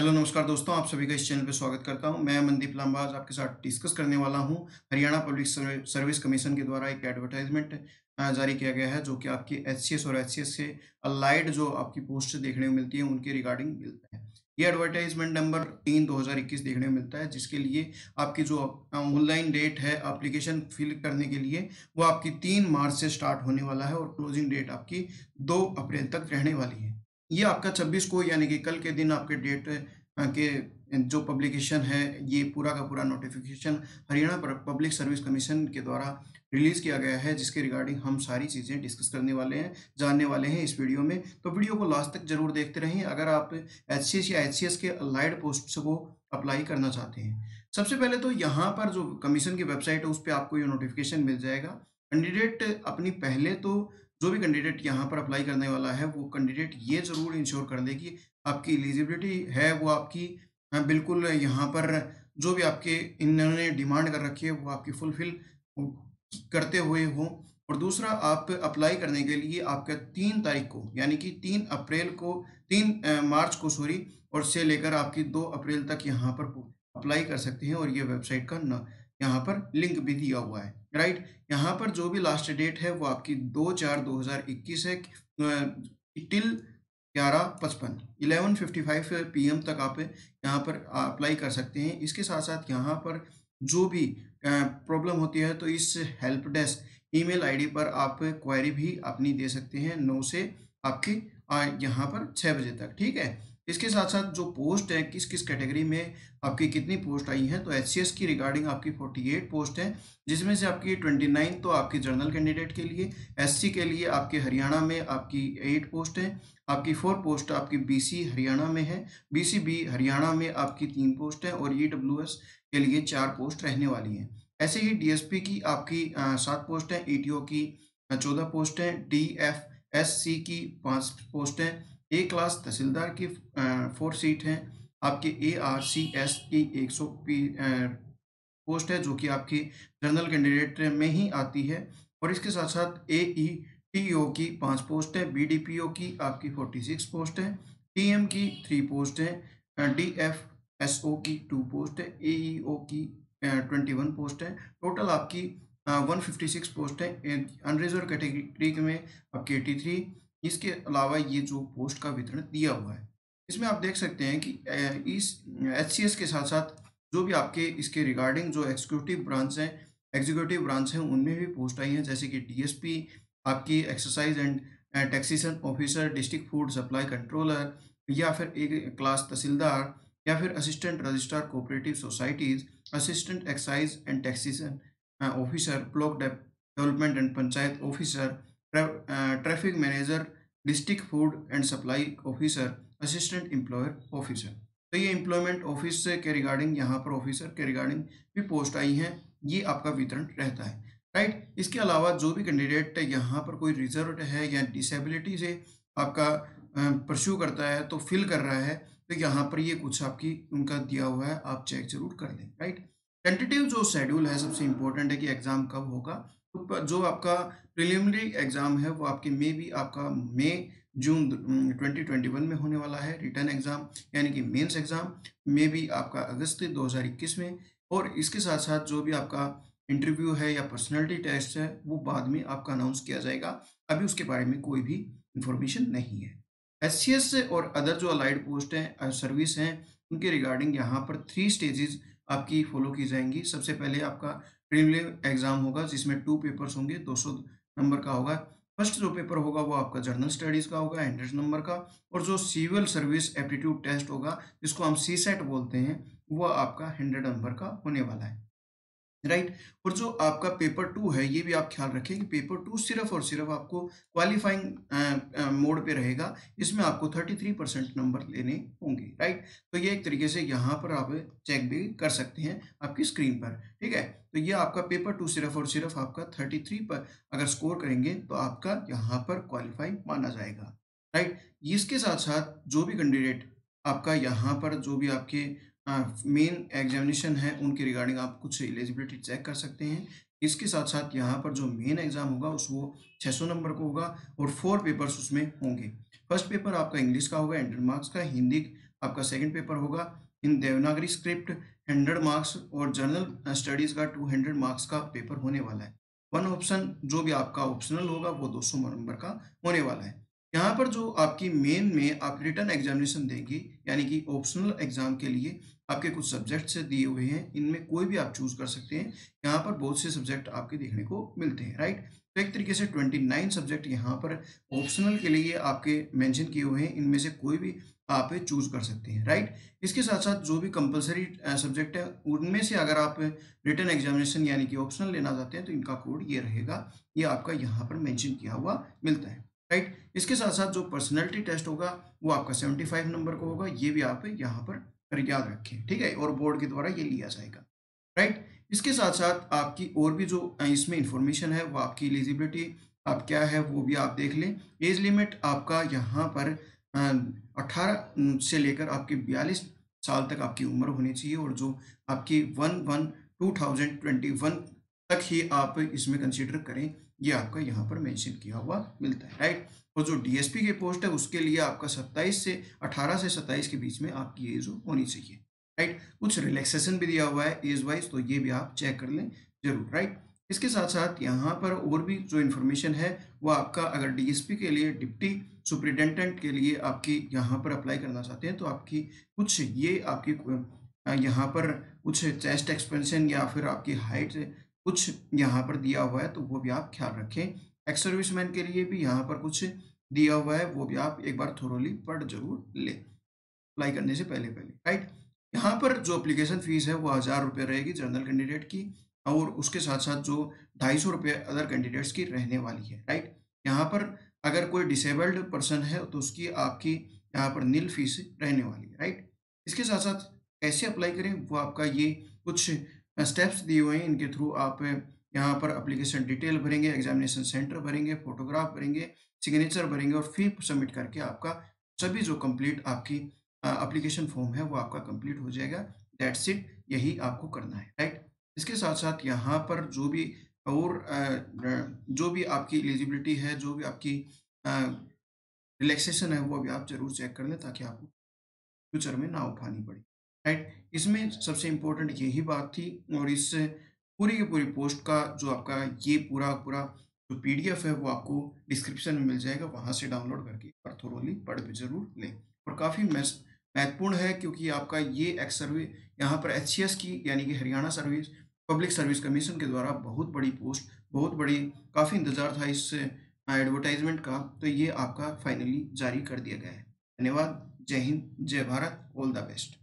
Hello, नमस्कार दोस्तों, आप सभी का इस चैनल पर स्वागत करता हूँ। मैं मनदीप लांबाज आपके साथ डिस्कस करने वाला हूँ हरियाणा पब्लिक सर्विस कमीशन के द्वारा एक एडवर्टाइजमेंट जारी किया गया है, जो कि आपकी एच और एच से अलाइड जो आपकी पोस्ट देखने को मिलती है, उनके रिगार्डिंग मिलता है। ये एडवर्टाइजमेंट नंबर तीन, दो हज़ार इक्कीस देखने को मिलता है, जिसके लिए आपकी जो ऑनलाइन डेट है एप्लीकेशन फिल करने के लिए, वो आपकी तीन मार्च से स्टार्ट होने वाला है और क्लोजिंग डेट आपकी दो अप्रैल तक रहने वाली है। ये आपका 26 को यानी कि कल के दिन आपके डेट के, जो पब्लिकेशन है, ये पूरा का पूरा notification Haryana public service commission के द्वारा रिलीज़ किया गया है, जिसके रिगार्डिंग हम सारी चीज़ें डिस्कस करने वाले हैं, जानने वाले हैं इस वीडियो में। तो वीडियो को लास्ट तक ज़रूर देखते रहें, अगर आप एच या एच के अलाइड पोस्ट को अप्लाई करना चाहते हैं। सबसे पहले तो यहाँ पर जो कमीशन की वेबसाइट है, उस पर आपको ये नोटिफिकेशन मिल जाएगा। कैंडिडेट अपनी पहले तो जो भी कैंडिडेट यहाँ पर अप्लाई करने वाला है, वो कैंडिडेट ये ज़रूर इंश्योर कर दे कि आपकी एलिजिबिलिटी है, वो आपकी बिल्कुल यहाँ पर जो भी आपके इन्होंने डिमांड कर रखी है, वो आपकी फुलफिल करते हुए हो। और दूसरा, आप अप्लाई करने के लिए आपका तीन तारीख को, यानी कि तीन अप्रैल को, तीन मार्च को सॉरी और से लेकर आपकी दो अप्रैल तक यहाँ पर अप्लाई कर सकते हैं और ये वेबसाइट का यहाँ पर लिंक भी दिया हुआ है राइट यहाँ पर जो भी लास्ट डेट है, वो आपकी दो चार दो हज़ार इक्कीस है टिल ग्यारह पचपन इलेवन फिफ्टी फाइव पी तक आप यहाँ पर अप्लाई कर सकते हैं। इसके साथ साथ यहाँ पर जो भी प्रॉब्लम होती है तो इस हेल्प डेस्क ईमेल आईडी पर आप क्वायरी भी अपनी दे सकते हैं नौ से आपकी यहाँ पर छः बजे तक, ठीक है? इसके साथ साथ जो पोस्ट हैं, किस किस कैटेगरी में आपकी कितनी पोस्ट आई हैं तो एच की रिगार्डिंग आपकी 48 पोस्ट हैं, जिसमें से आपकी 29 तो आपकी जनरल कैंडिडेट के लिए एससी के लिए आपके हरियाणा में आपकी 8 पोस्ट हैं, आपकी फोर पोस्ट आपकी बीसी हरियाणा में है बीसीबी हरियाणा में आपकी तीन पोस्ट हैं और ईडब्ल्यूएस के लिए चार पोस्ट रहने वाली हैं। ऐसे ही डीएसपी की आपकी सात पोस्ट है ईटीओ की चौदह पोस्ट हैं डी एफ़ एस सी की पाँच पोस्ट हैं ए क्लास तहसीलदार की फोर सीट हैं। आपके ए आर सी एस की एक सौ पोस्ट है, जो कि आपकी जनरल कैंडिडेट में ही आती है। और इसके साथ साथ ए ई टी ओ की पाँच पोस्ट है बी डी पी ओ की आपकी फोर्टी सिक्स पोस्ट है टी एम की थ्री पोस्ट है डी एफ़ एस ओ की टू पोस्ट है ए ई ओ की ट्वेंटी वन पोस्ट है। टोटल आपकी वन फिफ्टी सिक्स पोस्ट है। अनरिजर्व कैटेगरी में आपकी एटी थ्री इसके अलावा ये जो पोस्ट का वितरण दिया हुआ है, इसमें आप देख सकते हैं कि इस एचसीएस के साथ साथ जो भी आपके इसके रिगार्डिंग जो एक्सिक्यूटिव ब्रांच हैं एग्जीक्यूटिव ब्रांच हैं, उनमें भी पोस्ट आई हैं, जैसे कि डीएसपी आपकी exercise and taxation officer district food supply controller या फिर एक क्लास तहसीलदार या फिर assistant registrar cooperative societies assistant excise and taxation officer block development and panchayat officer traffic manager, district food and supply officer, assistant employer officer. तो ये employment office के regarding, यहाँ पर ऑफिसर के रिगार्डिंग भी पोस्ट आई हैं, ये आपका वितरण रहता है। राइट? इसके अलावा जो भी कैंडिडेट यहाँ पर कोई रिज़र्व है या डिसेबिलिटी से आपका परस्यू करता है तो फिल कर रहा है तो यहाँ पर ये कुछ आपकी, उनका दिया हुआ है, आप चेक ज़रूर कर लें। राइट? टेंटेटिव जो शेड्यूल है, सबसे इम्पोर्टेंट है कि एग्ज़ाम कब होगा जो आपका प्रिलिमिनरी एग्ज़ाम है, वो आपके मे भी आपका मे जून 2021 में होने वाला है रिटर्न एग्ज़ाम यानी कि मेंस एग्ज़ाम मे भी आपका अगस्त 2021 में, और इसके साथ साथ जो भी आपका इंटरव्यू है या पर्सनैलिटी टेस्ट है, वो बाद में आपका अनाउंस किया जाएगा। अभी उसके बारे में कोई भी इंफॉर्मेशन नहीं है। एस और अदर जो अलाइड पोस्ट हैं सर्विस हैं, उनके रिगार्डिंग यहाँ पर थ्री स्टेजेस आपकी फॉलो की जाएँगी। सबसे पहले आपका प्रीमियम एग्ज़ाम होगा, जिसमें टू पेपर्स होंगे 200 नंबर का होगा। फ़र्स्ट जो पेपर होगा, वो आपका जर्नल स्टडीज़ का होगा हंड्रेड नंबर का। और जो सिविल सर्विस एप्टीट्यूड टेस्ट होगा, जिसको हम सी सेट बोलते हैं, वो आपका हंड्रेड नंबर का होने वाला है। Right right? और जो आपका पेपर टू है, ये भी आप ख्याल रखें कि पेपर टू सिर्फ़ और सिर्फ़ आपको क्वालिफाइंग मोड पे रहेगा। इसमें आपको थर्टी थ्री परसेंट नंबर लेने होंगे। राइट तो ये एक तरीके से यहाँ पर आप चेक भी कर सकते हैं आपकी स्क्रीन पर। ठीक है? तो ये आपका पेपर टू सिर्फ़ और सिर्फ़ आपका थर्टी थ्री पर अगर स्कोर करेंगे तो आपका यहाँ पर क्वालिफाई माना जाएगा। राइट इसके साथ साथ जो भी कैंडिडेट आपका यहाँ पर, जो भी आपके मेन एग्जामिनेशन है उनके रिगार्डिंग आप कुछ एलिजिबिलिटी चेक कर सकते हैं। इसके साथ साथ यहाँ पर जो मेन एग्ज़ाम होगा, उस वो 600 नंबर को होगा और फोर पेपर्स उसमें होंगे। फ़र्स्ट पेपर आपका इंग्लिश का होगा हंड्रेड मार्क्स का हिंदी आपका सेकंड पेपर होगा। In Devanagari script hundred marks और जनरल स्टडीज़ का टू हंड्रेड मार्क्स का पेपर होने वाला है। वन ऑप्शन जो भी आपका ऑप्शनल होगा, वो दो सौ नंबर का होने वाला है। यहाँ पर जो आपकी मेन में आप रिटर्न एग्जामिनेशन देंगे, यानी कि ऑप्शनल एग्ज़ाम के लिए आपके कुछ सब्जेक्ट से दिए हुए हैं, इनमें कोई भी आप चूज़ कर सकते हैं। यहाँ पर बहुत से सब्जेक्ट आपके देखने को मिलते हैं राइट तो एक तरीके से 29 सब्जेक्ट यहाँ पर ऑप्शनल के लिए आपके मेंशन किए हुए हैं, इनमें से कोई भी आप चूज़ कर सकते हैं राइट इसके साथ साथ जो भी कंपलसरी सब्जेक्ट है, उनमें से अगर आप रिटर्न एग्जामिनेशन यानी कि ऑप्शनल लेना चाहते हैं तो इनका कोड ये रहेगा, ये आपका यहाँ पर मैंशन किया हुआ मिलता है। राइट इसके साथ साथ जो पर्सनैलिटी टेस्ट होगा, वो आपका सेवेंटी फाइव नंबर का होगा। ये भी आप यहाँ पर याद रखें, ठीक है? और बोर्ड के द्वारा ये लिया जाएगा। राइट इसके साथ साथ आपकी और भी जो इसमें इंफॉर्मेशन है, वो आपकी एलिजिबिलिटी आप क्या है, वो भी आप देख लें। एज लिमिट आपका यहाँ पर अट्ठारह से लेकर आपके बयालीस साल तक आपकी उम्र होनी चाहिए और जो आपकी one one two thousand twenty one तक ही आप इसमें कंसिडर करें। ये आपका यहाँ पर मेंशन किया हुआ मिलता है राइट और जो डीएसपी के पोस्ट है, उसके लिए आपका 27 से 18 से 27 के बीच में आपकी एज होनी चाहिए राइट कुछ रिलैक्सेशन भी दिया हुआ है एज वाइज तो ये भी आप चेक कर लें ज़रूर राइट इसके साथ साथ यहाँ पर और भी जो इन्फॉर्मेशन है, वो आपका अगर डीएसपी के लिए डिप्टी सुप्रिटेंडेंट के लिए आपकी यहाँ पर अप्लाई करना चाहते हैं तो आपकी कुछ ये आपकी यहाँ पर कुछ चेस्ट एक्सपेंशन या फिर आपकी हाइट कुछ यहाँ पर दिया हुआ है तो वो भी आप ख्याल रखें। एक्स सर्विसमैन के लिए भी यहाँ पर कुछ दिया हुआ है, वो भी आप एक बार थोरोली पढ़ ज़रूर ले। अप्लाई करने से पहले पहले राइट यहाँ पर जो अप्लीकेशन फ़ीस है, वो हज़ार रुपये रहेगी जनरल कैंडिडेट की और उसके साथ साथ जो ढाई सौ रुपये अदर कैंडिडेट्स की रहने वाली है राइट यहाँ पर अगर कोई डिसेबल्ड पर्सन है तो उसकी आपकी यहाँ पर नील फ़ीस रहने वाली है राइट इसके साथ साथ कैसे अप्लाई करें, वो आपका ये कुछ स्टेप्स दिए हुए हैं, इनके थ्रू आप यहाँ पर अप्लीकेशन डिटेल भरेंगे एग्जामिनेशन सेंटर भरेंगे फोटोग्राफ भरेंगे सिग्नेचर भरेंगे और फ़ी सबमिट करके आपका सभी जो कंप्लीट आपकी अप्लीकेशन फॉर्म है, वो आपका कंप्लीट हो जाएगा। दैट्स इट यही आपको करना है राइट इसके साथ साथ यहाँ पर जो भी और जो भी आपकी एलिजिबिलिटी है, जो भी आपकी रिलैक्सेशन है, वो भी आप ज़रूर चेक कर लें ताकि आपको फ्यूचर में ना उठानी पड़े राइट इसमें सबसे इम्पोर्टेंट यही बात थी और इस पूरी की पूरी पोस्ट का जो आपका ये पूरा पूरा जो पीडीएफ है वो आपको डिस्क्रिप्शन में मिल जाएगा, वहाँ से डाउनलोड करके पर थोरोली पढ़ भी ज़रूर लें। और काफ़ी महत्वपूर्ण है क्योंकि आपका ये एक्स सर्विस यहाँ पर एच की, यानी कि Haryana service public service commission के द्वारा बहुत बड़ी पोस्ट बहुत बड़ी, काफ़ी इंतज़ार था इस एडवर्टाइजमेंट का तो ये आपका फाइनली जारी कर दिया गया है। धन्यवाद। जय हिंद, जय भारत ऑल द बेस्ट